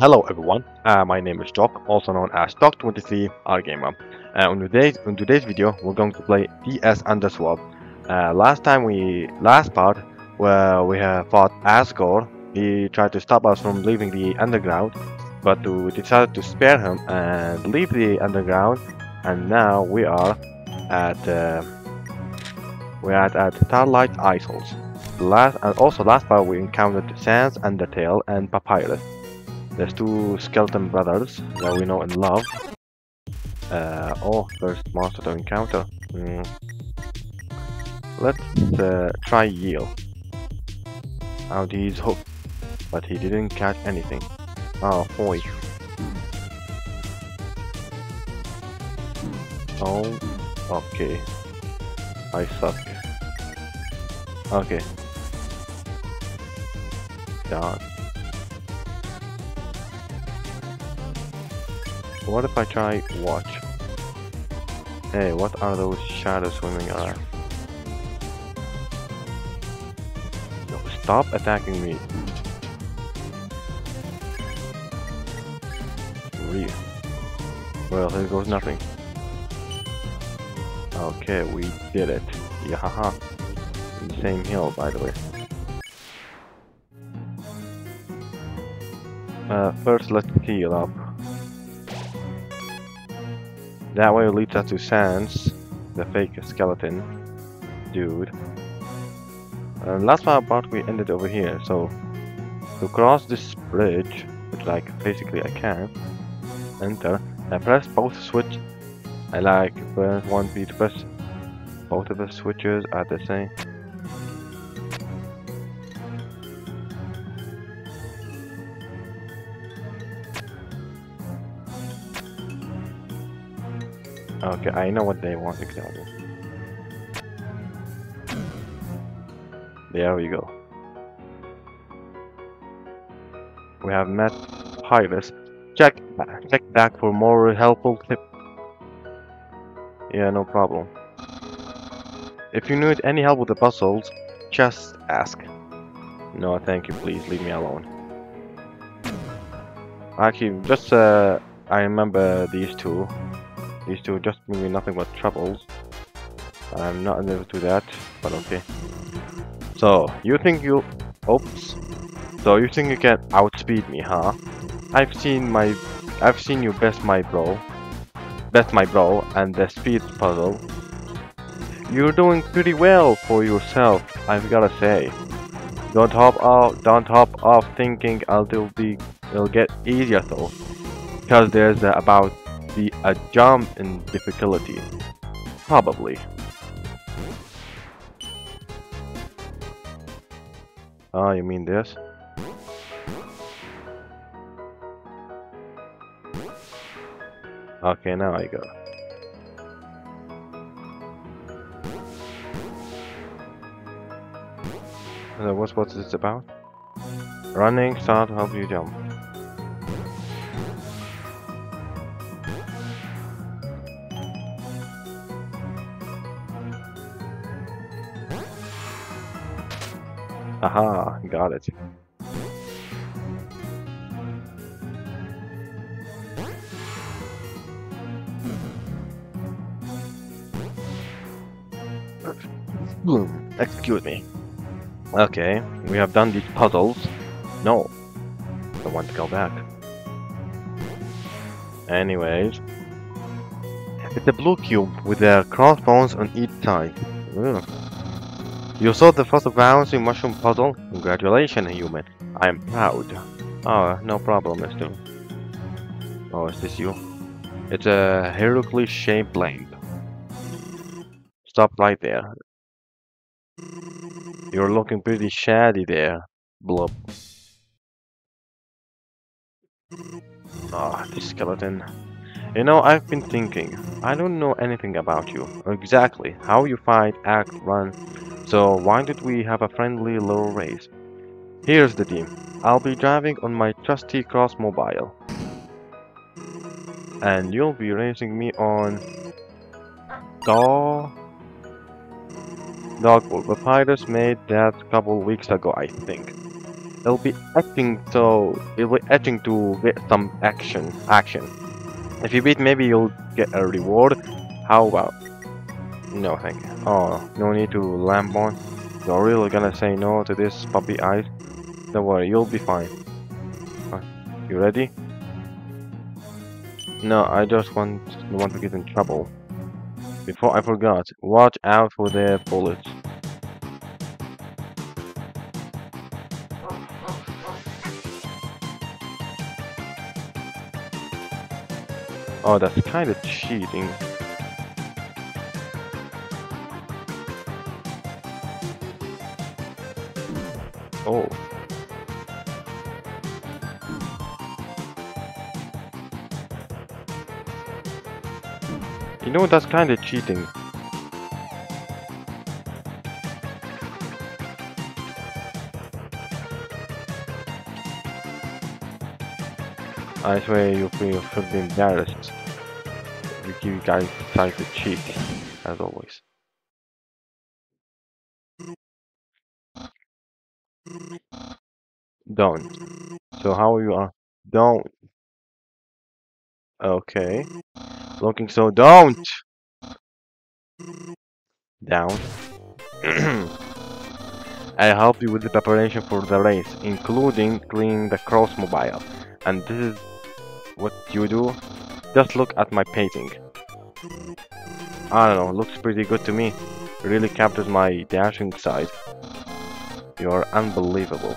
Hello everyone, uh, my name is Jock, also known as Doc23 Gamer. Uh, on today's on today's video, we're going to play TS Underswap. Uh, last time we last part where we have fought Asgore, he tried to stop us from leaving the underground, but we decided to spare him and leave the underground. And now we are at uh, we are at, at Starlight Isles. Last and also last part we encountered Sans, Undertale, and Papyrus. There's two skeleton brothers that we know and love. Uh, oh, first monster to encounter. Mm. Let's uh, try Yeel. Out he's hooked, but he didn't catch anything. Oh, boy. Oh, okay. I suck. Okay. Done. What if I try watch? Hey, what are those shadows swimming around? No, stop attacking me. Real. Well, here goes nothing. Okay, we did it. Yeah, haha. Same hill, by the way. Uh, first, let's heal up. That way leads us to Sans, the fake skeleton dude. Last part we ended over here, so to cross this bridge, which like basically I can, enter, I press both switch. I like press one B to press both of the switches at the same Okay, I know what they want exactly. There we go. We have met Pyrus. Check check back for more helpful tips. Yeah, no problem. If you need any help with the puzzles, just ask. No, thank you, please leave me alone. Actually, just uh, I remember these two. These two just bring me nothing but troubles. I'm not able to do that, but okay. So, you think you... Oops. So you think you can outspeed me, huh? I've seen my... I've seen you best my bro. Best my bro and the speed puzzle. You're doing pretty well for yourself, I've gotta say. Don't hop off, don't hop off thinking it'll be, it'll get easier though. Because there's about be a jump in difficulty. Probably. Oh, you mean this? Okay, now I go. So what's what's this about? Running start help you jump. Aha, got it. Boom. Excuse me. Okay, we have done these puzzles. No. I want to go back. Anyways. It's a blue cube with their crossbones on each side. Ugh. You solved the first balancing mushroom puzzle? Congratulations, human. I am proud. Oh, no problem, mister. Oh, is this you? It's a heroically shaped lamp. Stop right there. You're looking pretty shady there, Blub. Ah, oh, this skeleton. You know, I've been thinking. I don't know anything about you. Exactly. How you fight, act, run, so why did we have a friendly little race? Here's the deal. I'll be driving on my trusty Cross Mobile. And you'll be racing me on... Dog... Dogwood. Papyrus made that couple weeks ago, I think. it'll be etching so it'll be etching to get some action action. If you beat maybe you'll get a reward. How about no thank you. Oh no need to lamp on. You're really gonna say no to this puppy eyes? Don't worry, you'll be fine. You ready? No, I just want want to get in trouble. Before I forgot, watch out for their bullets. Oh, that's kind of cheating. Oh. You know, that's kind of cheating. I swear you feel should be embarrassed. We give you guys trying to cheat, as always. Don't. So how you are? Don't. Okay. Looking so don't. Down. I help you with the preparation for the race, including cleaning the cross mobile. And this is what you do? Just look at my painting. I don't know, looks pretty good to me. Really captures my dashing side. You're unbelievable.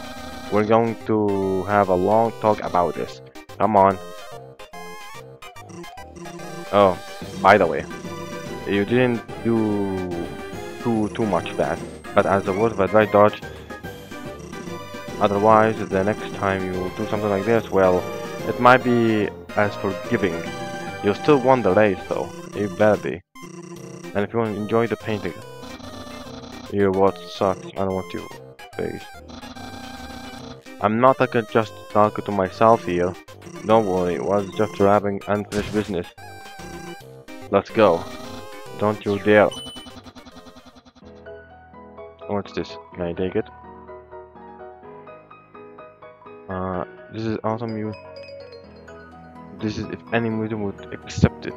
We're going to have a long talk about this. Come on. Oh, by the way, you didn't do too too much bad, but as a word of advice, dodge. Otherwise, the next time you do something like this, well, it might be as forgiving. You'll still won the race though, you better be. And if you want to enjoy the painting, you what sucks, I don't want you face. I'm not like just talking to myself here. Don't worry, it was just wrapping unfinished business. Let's go. Don't you dare. What's this? Can I take it? Uh, this is awesome you this is if any medium would accept it.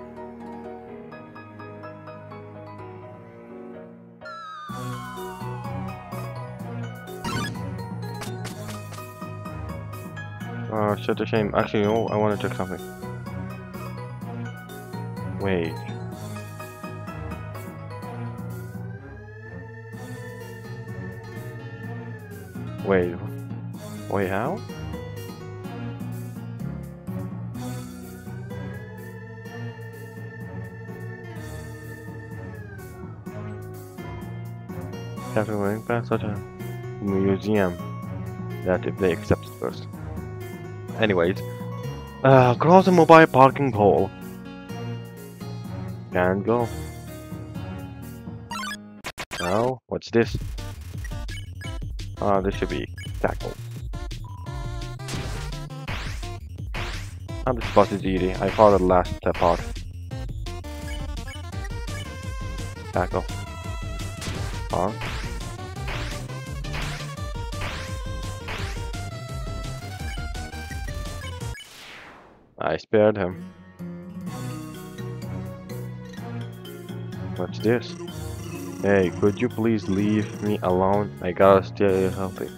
Oh, such a shame. Actually, no, I want to check something. Wait. Wait. Wait, how? Captain past such a museum that if they accept it first. Anyways, uh, cross a mobile parking hall. Can't go. Now, what's this? Ah, uh, this should be tackle. And this boss is easy. I found the last part. Tackle. Huh? I spared him. What's this? Hey, could you please leave me alone? I gotta stay healthy.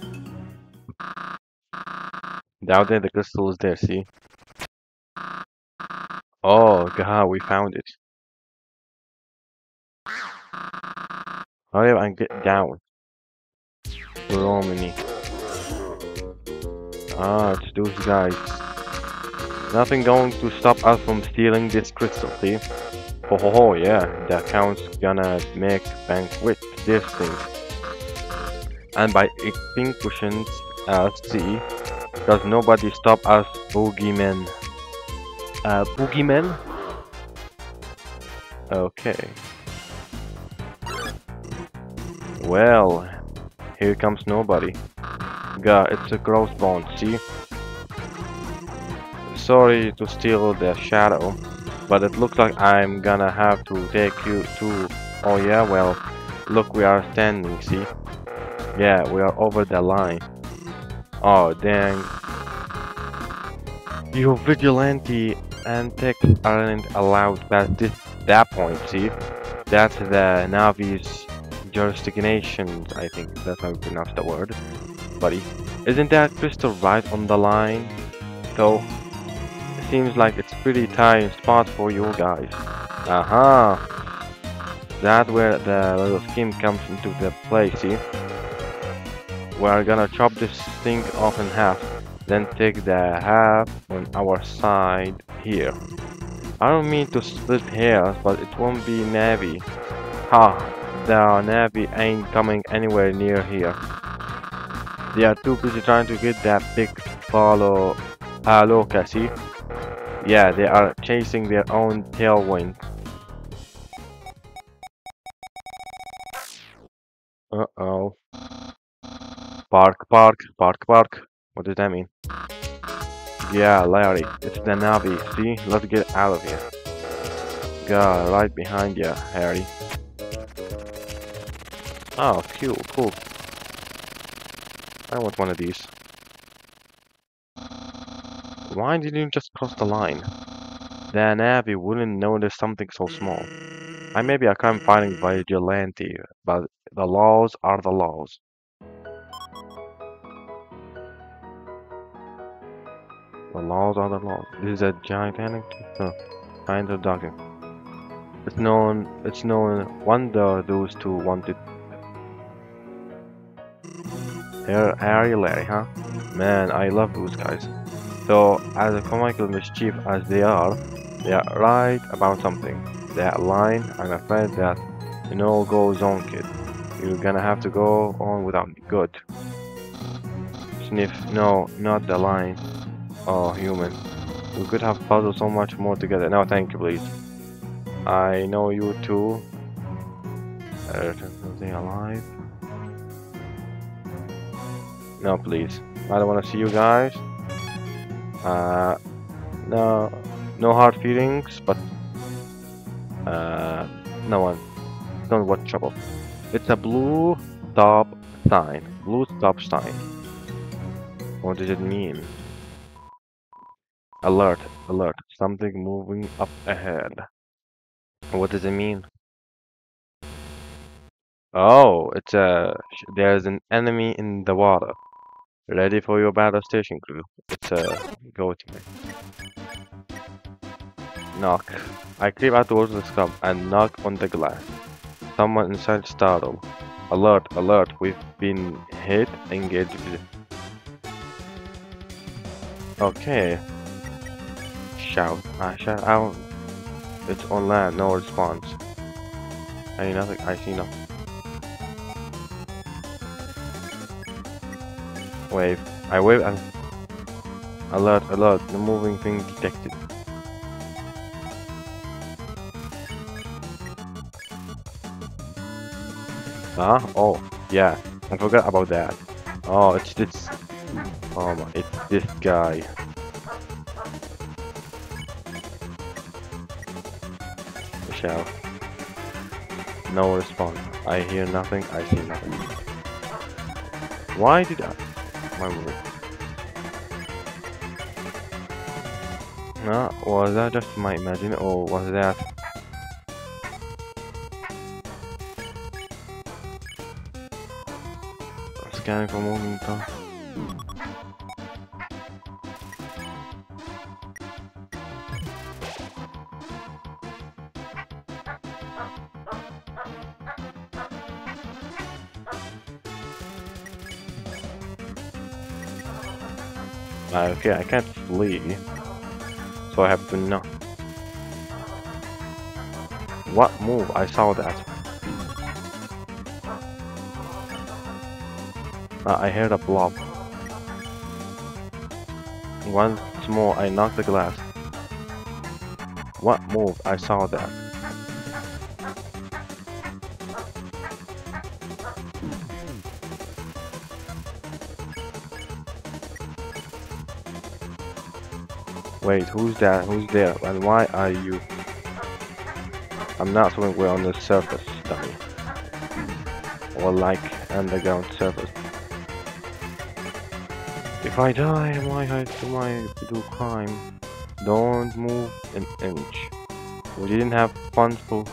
Down there, the crystal is there, see? Oh god, we found it. Hurry up and get down. Romany. Ah, it's those guys. Nothing going to stop us from stealing this crystal, see? Oh, ho, ho, yeah, the account's gonna make bank with this thing. And by extinguishing us, see, does nobody stop us boogeymen? Uh, boogeymen? Okay. Well, here comes nobody. God, it's a gross bone, see? Sorry to steal the shadow, but it looks like I'm gonna have to take you to... Oh yeah, well, look we are standing, see? Yeah, we are over the line. Oh, dang. You vigilante antics aren't allowed past this that point, see? That's the Navi's jurisdiction, I think that's how you pronounce the word. Buddy. Isn't that crystal right on the line? It seems like it's pretty tight spot for you guys. Aha! Uh. That's where the little scheme comes into the play, see? We're gonna chop this thing off in half, then take the half on our side here. I don't mean to split hairs, but it won't be Navi. Ha! The navy ain't coming anywhere near here. They are too busy trying to get that big follow Hello, Cassie. Yeah, they are chasing their own tailwind. Uh-oh. Park, park, park, park. What does that mean? Yeah, Larry, it's the Navi. See? Let's get out of here. God, right behind you, Harry. Oh, cool, cool. I want one of these. Why didn't you just cross the line? The Navi wouldn't notice something so small. I may be a crime fighting vigilante, but the laws are the laws. The laws are the laws. This is a gigantic uh, kind of document. It's known it's known wonder those two wanted Harry Larry, huh? Man, I love those guys. So as a comical mischief as they are, they are right about something. That line, I'm afraid that you know goes on kid. You're gonna have to go on without me. Good. Sniff, no, not the line. Oh, human. We could have puzzled so much more together. No, thank you, please. I know you too. Uh, something alive? No, please. I don't want to see you guys. Uh, no, no hard feelings, but uh, no one. Don't want trouble. It's a blue stop sign. Blue stop sign. What does it mean? Alert, alert, something moving up ahead. What does it mean? Oh, it's a, there's an enemy in the water. Ready for your battle station crew. It's a, go to me. Knock. I creep out towards the scum and knock on the glass. Someone inside startled. Alert, alert, we've been hit, engaged. Okay, shout. I shout out. It's on land, no response. I see nothing, I see nothing. Wave. I wave and alert, alert, the moving thing detected. Huh? Oh, yeah. I forgot about that. Oh, it's this. Oh my, it's this guy. Michelle. No response. I hear nothing, I see nothing. Why did I... Word. No, was that just my imagination, or was that... Scanning for moving stuff. Uh, okay, I can't flee. So I have to know. What move? I saw that. Uh, I heard a blob. Once more, I knocked the glass. What move? I saw that. Wait, who's that? Who's there? And why are you... I'm not swimming well on the surface, dummy. Or like underground surface. If I die, why do I do crime? Don't move an inch. We didn't have funds for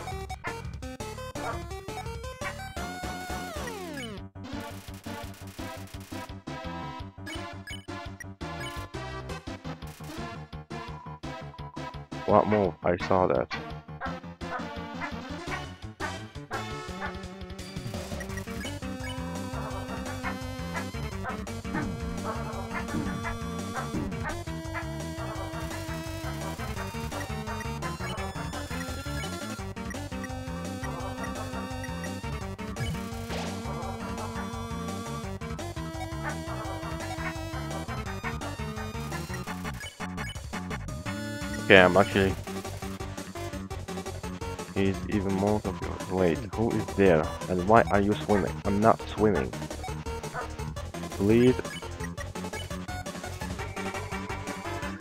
saw that. Okay, I'm actually. He's even more confused. Wait, who is there? And why are you swimming? I'm not swimming. Please.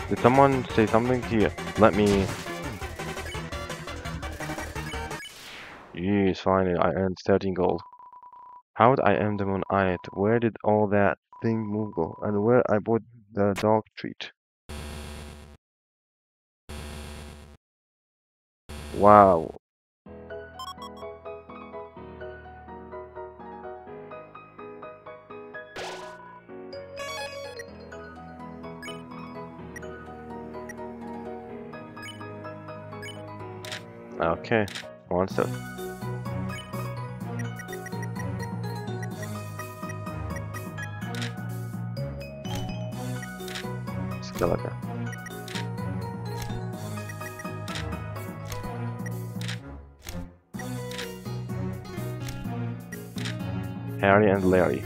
Did someone say something here? Let me. Yes, finally, I earned 13 gold. How did I earn them on it? Where did all that thing move go? And where I bought the dog treat? Wow. Okay, one step. Skeleton. Harry and Larry.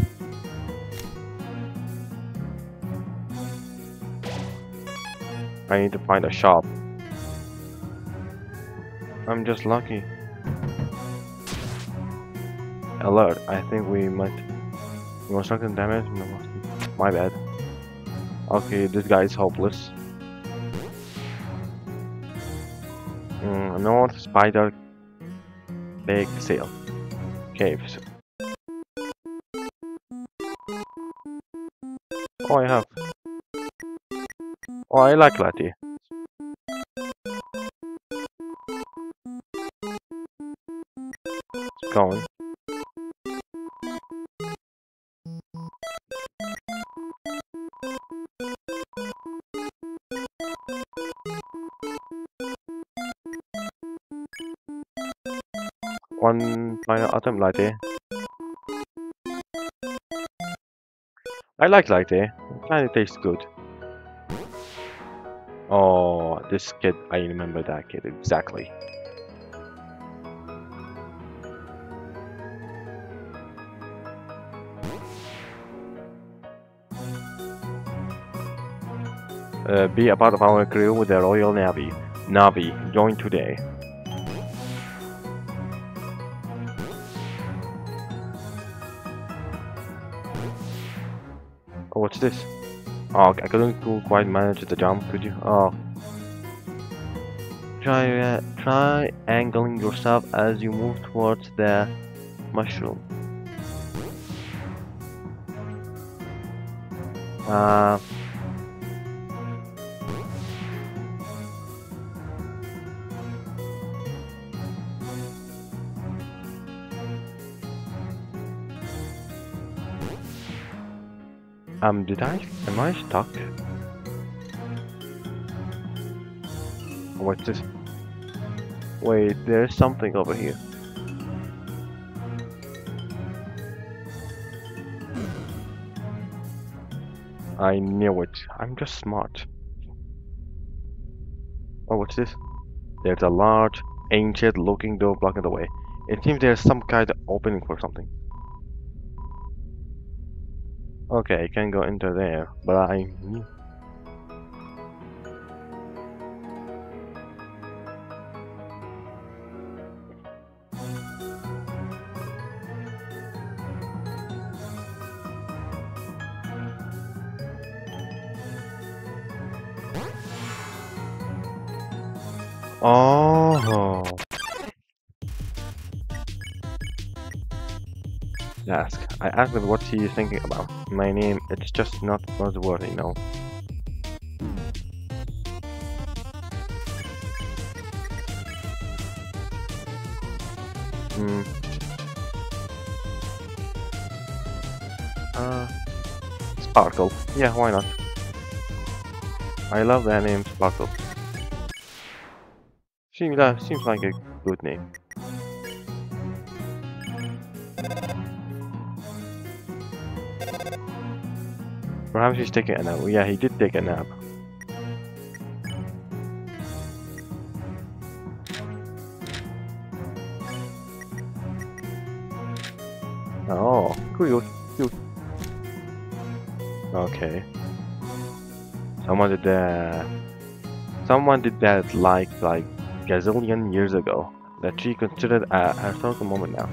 I need to find a shop. I'm just lucky. Alert, I think we might... Construction damage? No, my bad. Okay, this guy is hopeless. Mm, North Spider Big Seal Caves. Oh, I have. Oh, I like Lati. Going. One final item latte. I like. And it kinda tastes good. Oh, this kid, I remember that kid exactly. Uh, be a part of our crew with the Royal Navy. Navy, join today. Oh, what's this? Oh, I couldn't quite manage the jump, could you? Oh. Try, uh, try angling yourself as you move towards the mushroom. Uh, Um, did I? Am I stuck? What's this? Wait, there's something over here. I knew it. I'm just smart. Oh, what's this? There's a large, ancient looking door blocking the way. It seems there's some kind of opening for something. Okay, I can go into there, but I... Hmm. Oh. Ask. I asked what he is thinking about. My name, it's just not buzzworthy, no. Hmm. Uh, Sparkle. Yeah, why not? I love that name, Sparkle. Seems, uh, seems like a good name. Perhaps he's taking a nap. Yeah, he did take a nap. Oh, cool, cute. Okay. Someone did that. Someone did that like like gazillion years ago. That she considered a historical moment now.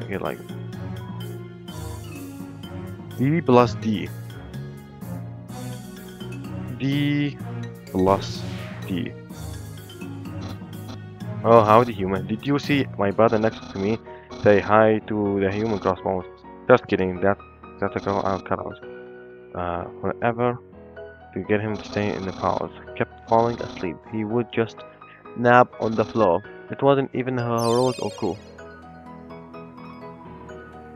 Okay, like D plus D. D plus D. Oh, howdy human. Did you see my brother next to me say hi to the human crossbones? Just kidding, that, that's a girl I'll cut out. Uh, forever to get him to stay in the palace. Kept falling asleep. He would just nap on the floor. It wasn't even heroic or cool.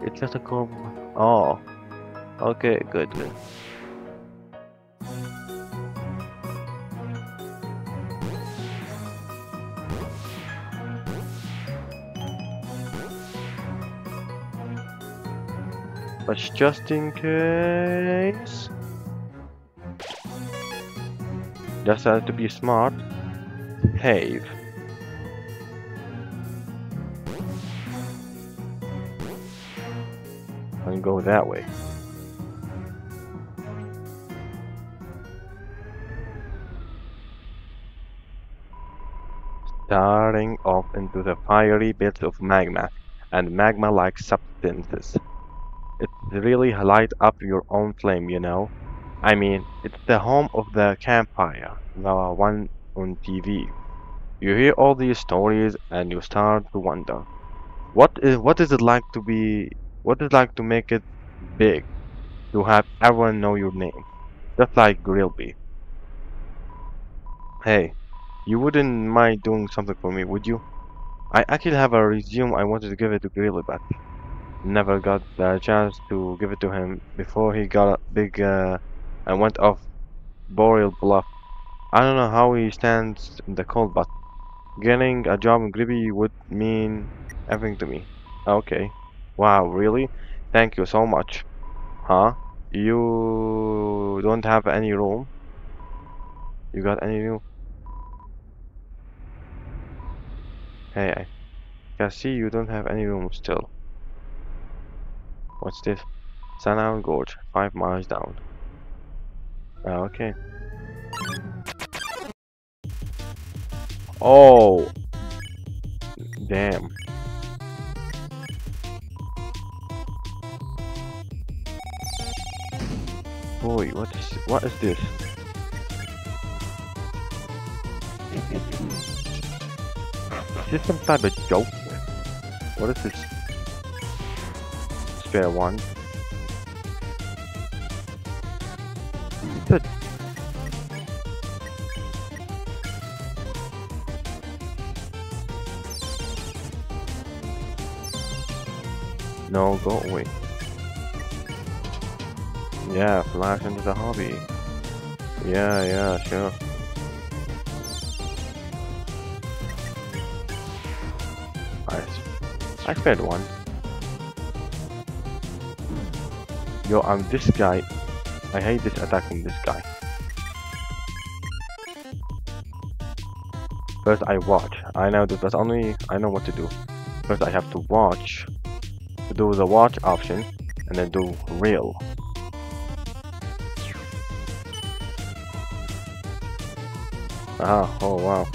It's just a cool... Oh. Okay, good, good. But just in case... Just have to be smart. Save. And go that way. Starting off into the fiery bits of magma and magma-like substances. It really light up your own flame, you know. I mean, it's the home of the campfire, the one on TV. You hear all these stories and you start to wonder, what is what is it like to be, what is it like to make it big, to have everyone know your name, just like Grillby. Hey, you wouldn't mind doing something for me, would you? I actually have a resume I wanted to give it to Grillby, but never got the chance to give it to him before he got a big uh, and went off Boreal Bluff. I don't know how he stands in the cold, but getting a job in Grillby would mean everything to me. Okay. Wow, really? Thank you so much. Huh? You don't have any room? You got any room? Hey, I can see you don't have any room still. What's this? Sundown Gorge, 5 miles down. Oh, okay. Oh! Damn. Boy, what is what is this? Is this some type of joke? What is this? Spare one. No, go away. Yeah, flash into the hobby. Yeah, yeah, sure. I, I spared one. Yo, I'm this guy. I hate this attacking this guy. First I watch. I know that that's only I know what to do. First I have to watch. To do the watch option and then do reel. Ah, oh wow.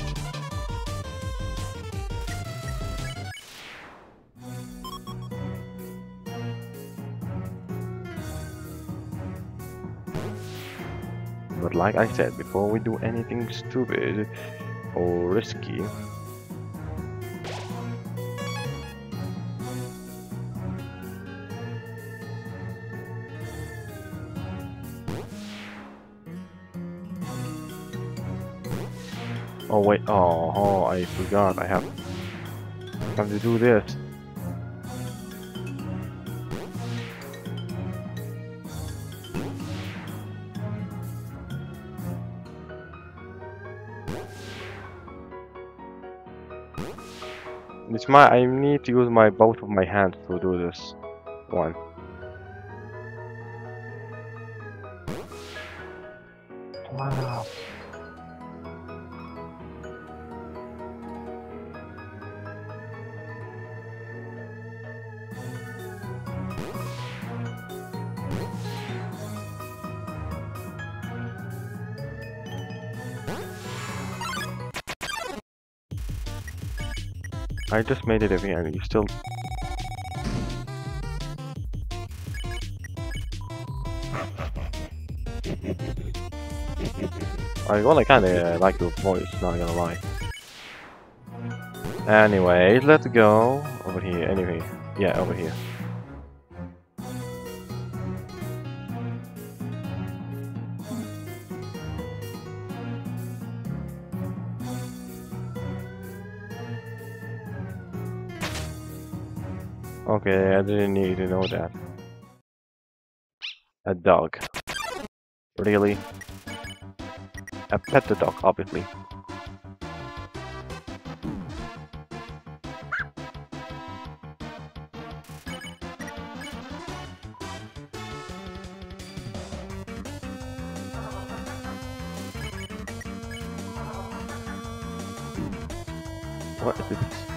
like I said before we do anything stupid or risky Oh wait, oh, oh I forgot. I have time to do this. It's my. I need to use my both of my hands to do this one. I just made it again. You still. I I kinda uh, like your voice, not gonna lie. Anyway, let's go over here. Anyway, yeah, over here. I didn't need to know that. A dog. Really? A pet the dog, obviously. What is this?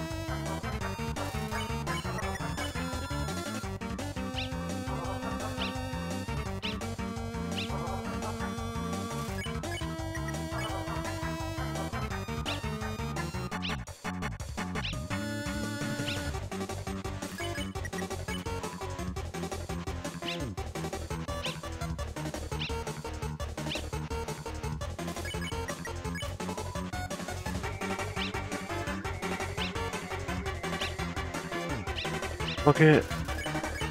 Okay,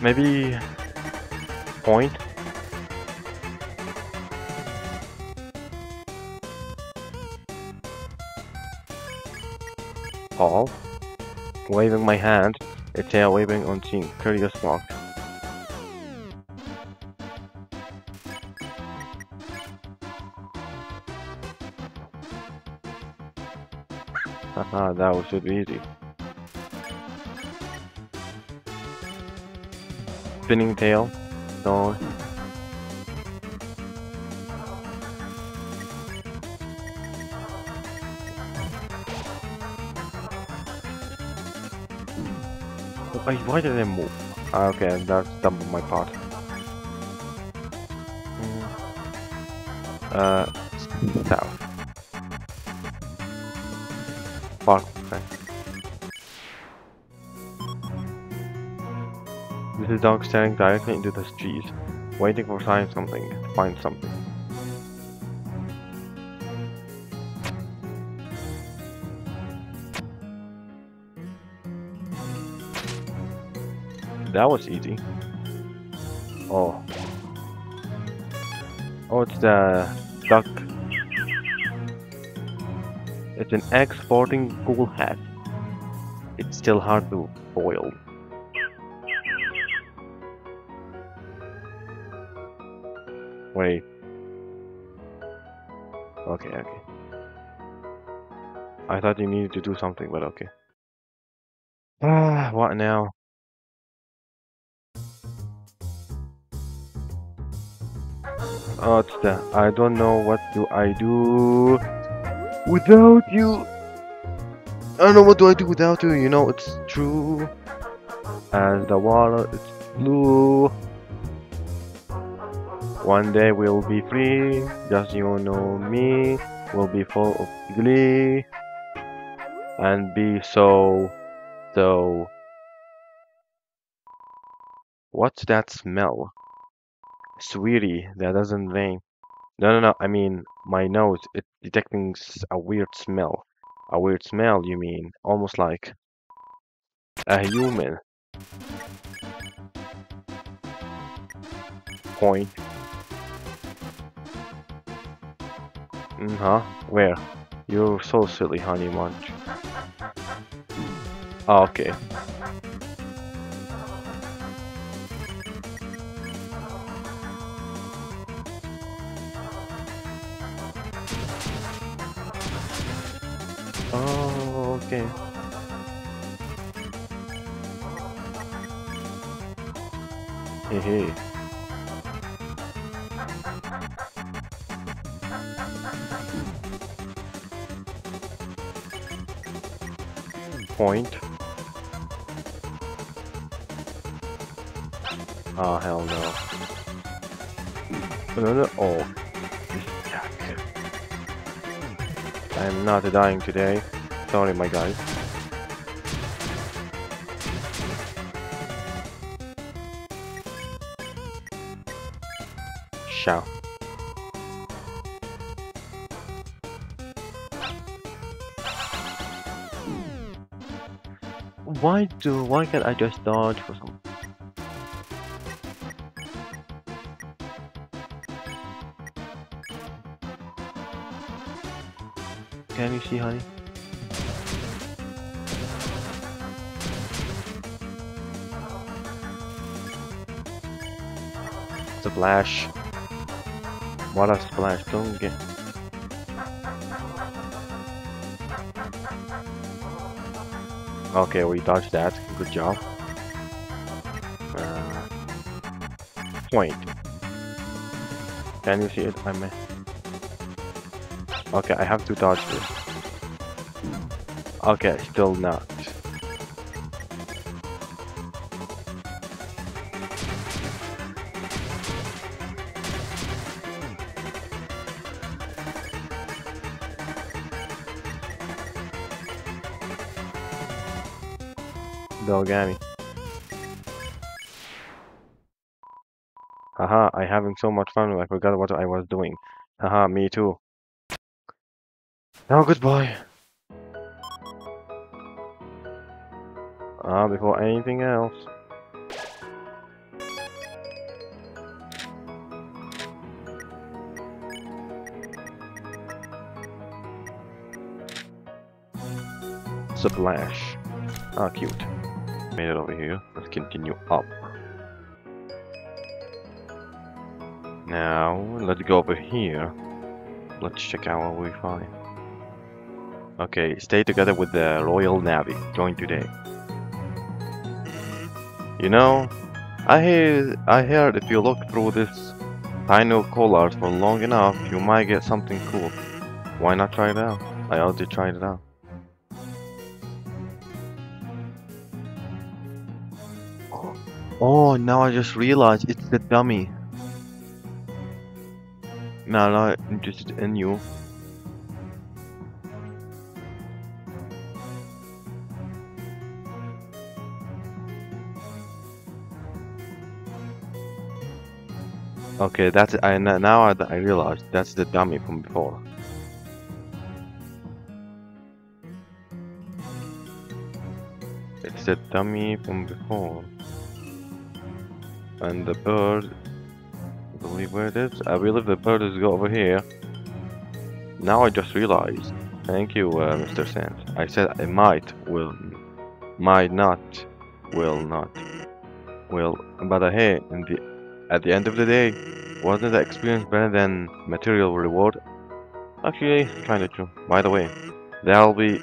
maybe point. Paul, waving my hand, a tail waving on scene, curious mark. Haha, that was should be easy. Spinning tail. So Wait, why did they move? Ah, okay, that's dumb on my part. Mm. Uh, south. Park, This dog staring directly into the street, waiting for sign something, to find something. That was easy. Oh. Oh, it's the duck. It's an exporting cool hat. It's still hard to boil. Wait. Okay, okay. I thought you needed to do something, but okay. Ah, what now? Oh, it's the I don't know what do I do without you. I don't know what do I do without you. You know it's true. As the water, it's blue. One day we'll be free, just you know me, We'll be full of glee, and be so, so. What's that smell? Sweetie, that doesn't ring. No, no, no, I mean, my nose, it's detecting a weird smell. A weird smell, you mean? Almost like a human. Point. Mm huh. Where? You're so silly, Honey Munch. Oh, okay. Oh, okay. Hey, hey. Point. Oh, hell no. No, no, oh. Attack. I'm not dying today. Sorry, my guys. Shao. Why do why can't I just dodge for some Can you see honey? It's a Splash. What a splash, don't get Okay, we dodged that. Good job. Uh, point. Can you see it? I may. Okay, I have to dodge this. Okay, still not. Dogami. Haha, I having so much fun I forgot what I was doing. Haha, me too. Now goodbye. Ah, before anything else. Splash. Ah, cute. Made it over here. Let's continue up. Now, let's go over here. Let's check out what we find. Okay, stay together with the Royal Navy. Join today. You know, I hear I heard if you look through this tiny collars for long enough, you might get something cool. Why not try it out? I already tried it out. Oh, now I just realized it's the dummy. Now I'm interested in you. Okay, that's I now I, I realize that's the dummy from before. It's the dummy from before. And the bird, I believe where it is. I believe the bird is over here. Now I just realized. Thank you, uh, Mr. Sands. I said I might, will, might not, will not, will. But uh, hey, the, at the end of the day, wasn't the experience better than material reward? Actually, kinda true. By the way, that'll be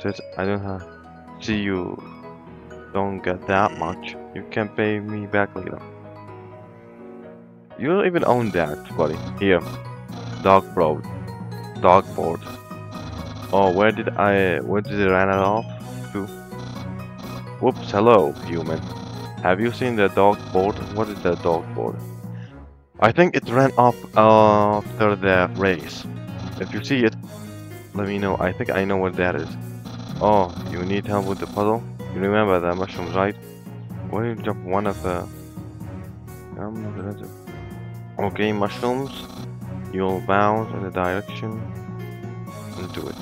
since I don't have see you don't get that much. You can pay me back later. You don't even own that, buddy. Here. Dog board. Dog board. Oh, where did I... Where did it run it off to? Whoops, hello, human. Have you seen the dog board? What is the dog board? I think it ran off after the race. If you see it, let me know. I think I know what that is. Oh, you need help with the puzzle? You remember the mushrooms, right? Why drop one of the... Okay, mushrooms. You'll bounce in the direction and do it.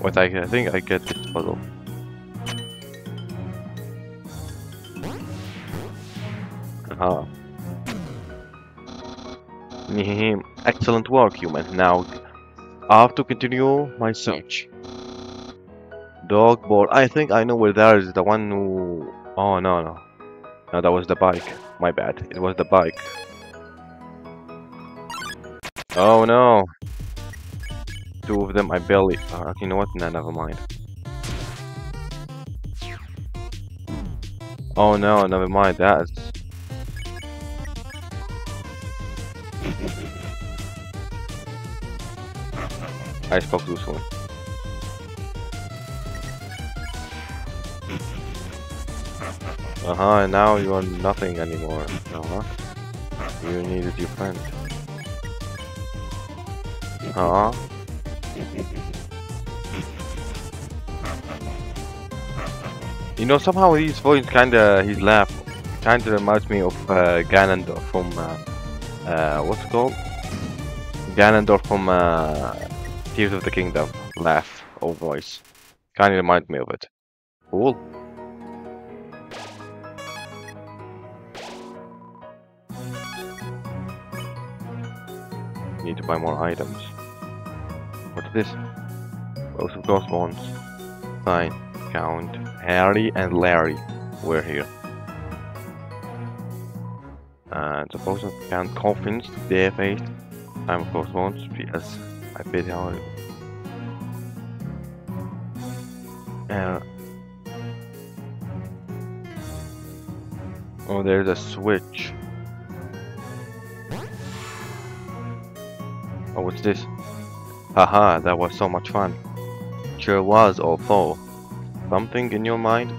What I, I think I get this puzzle. Aha. Mihim. Excellent work, human. Now, I have to continue my search. Dog board. I think I know where that is. The one who... Oh, no, no. No, that was the bike. My bad. It was the bike. Oh, no. Two of them, I barely... Uh, you know what? No, never mind. Oh, no, never mind. That's... I spoke too soon. Uh-huh, and now you are nothing anymore. Uh-huh. You needed your friend. Uh-huh. You know, somehow his voice kinda, his laugh, kinda reminds me of uh, Ganondorf from, uh, uh, what's it called? Ganondorf from uh, Tears of the Kingdom. Laugh or voice. Kinda reminds me of it. Cool. Need to buy more items. What's this? Both of those ones. Fine. Count. Harry and Larry were here. And suppose I can coffins their face. I'm of course won't yes I bet how uh, Oh there's a switch. Oh what's this? Haha, that was so much fun. Sure was, although. Something in your mind?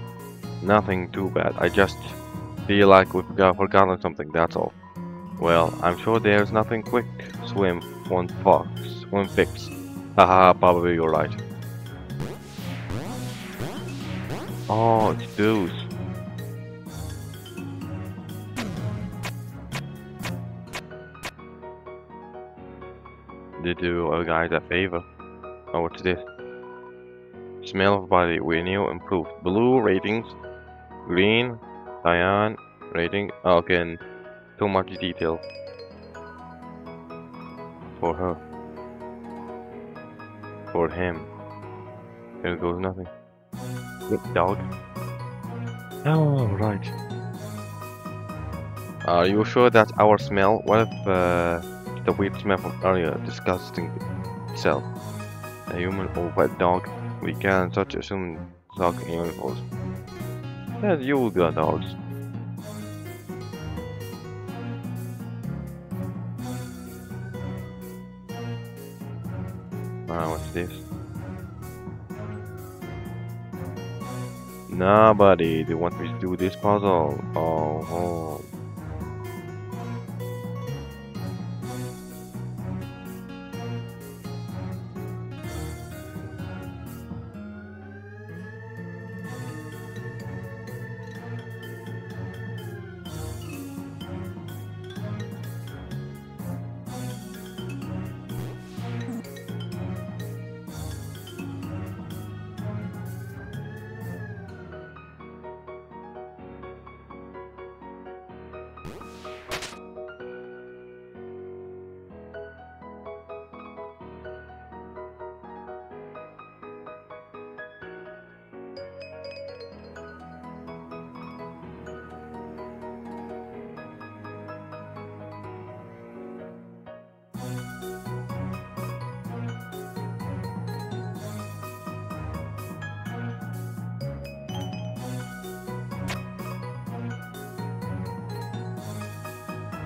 Nothing too bad. I just feel like we've got forgotten something, that's all. Well, I'm sure there's nothing quick. Swim, one fox, one fix. Haha, probably you're right. Oh, it's those. Did you uh, guys a favor? Oh, what's this? Smell of body, we renew, improved. Blue ratings, green, cyan, rating. Oh, and too much detail for her. For him. There goes nothing. Dog. Oh, right. Are you sure that our smell? What if uh, the weird smell from earlier disgusting itself? A human or wet dog? We can't such assume dog uniforms. Yes, you got dogs. This? Nobody. They want me to do this puzzle. Oh, oh.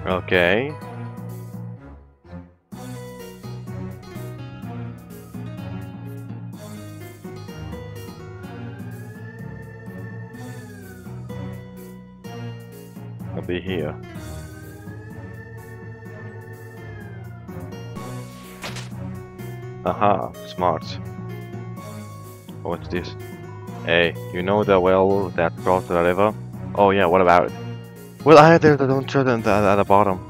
Okay. I'll be here. Aha, smart. Oh, what's this? Hey, you know the well that crossed the river? Oh yeah, what about it? Well, I there the don't shut at, at the bottom.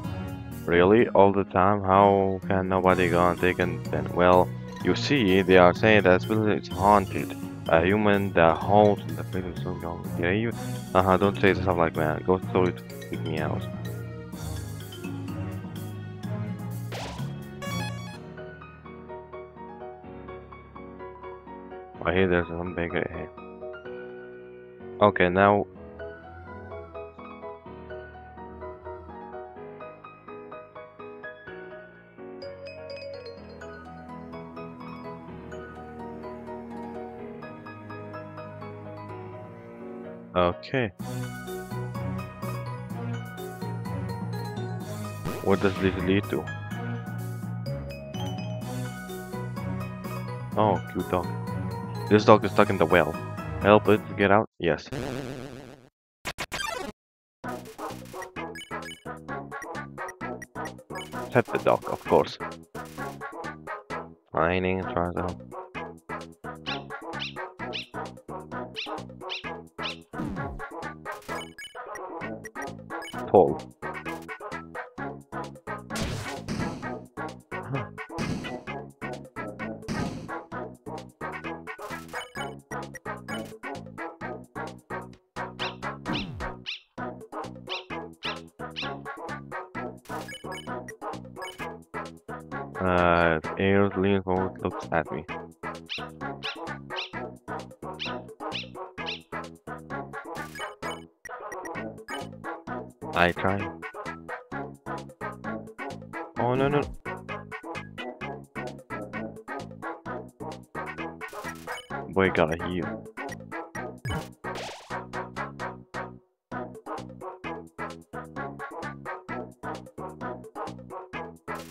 Really? All the time? How can nobody go and take it then? Well, You see, they are saying that village is haunted. A human that haunts the place is so young. Yeah, you. Uh huh. Don't say stuff like that. Ghost stories freak me out. I hear there's some big here. Okay, now. Okay. What does this lead to? Oh, cute dog. This dog is stuck in the well. Help it get out? Yes. Pet the dog, of course. Mining, tries out. Paul. Uh, Air looks at me. Gotta heal.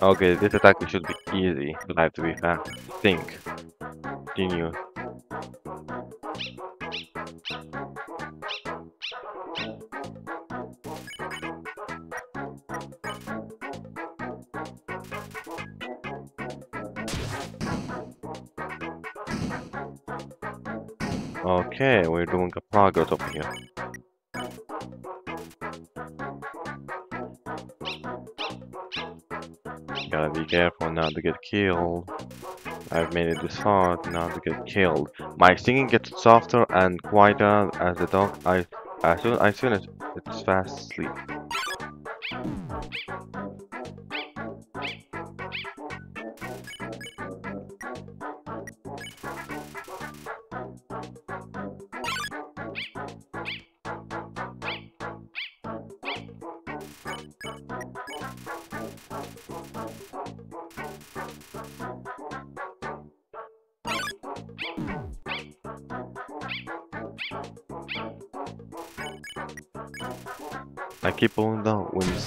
Okay, this attack should be easy, but I have to be fast. Think. Continue. Okay, we're doing a progress over here. Gotta be careful not to get killed. I've made it this far not to get killed. My singing gets softer and quieter as the dog I as soon as soon as it's fast asleep.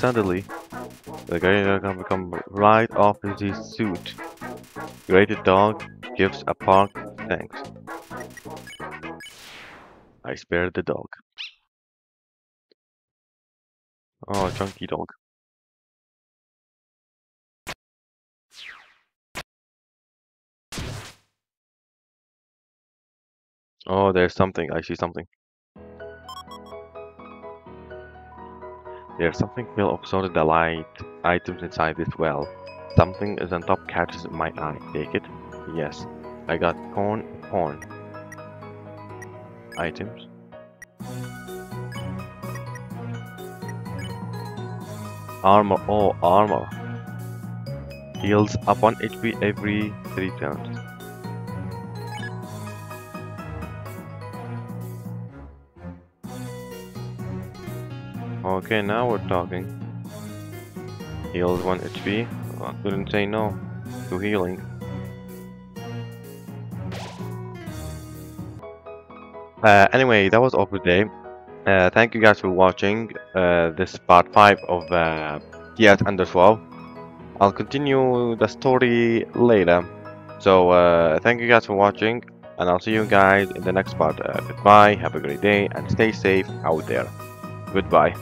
Suddenly the guy can become right off his suit. Great dog gives a park thanks. I spared the dog. Oh, chunky dog. Oh, there's something. I see something. There's something feel of the light items inside this well. Something is on top catches my eye. Take it? Yes. I got corn corn. Items. Armor. Oh, armor. Heals up 1 HP every 3 turns. Okay, now we're talking. Heals 1 HP. I couldn't say no to healing. Uh, anyway, that was all for today. Uh, thank you guys for watching uh, this part 5 of uh, TS Underswap. I'll continue the story later. So, uh, thank you guys for watching, and I'll see you guys in the next part. Uh, goodbye, have a great day, and stay safe out there. Goodbye.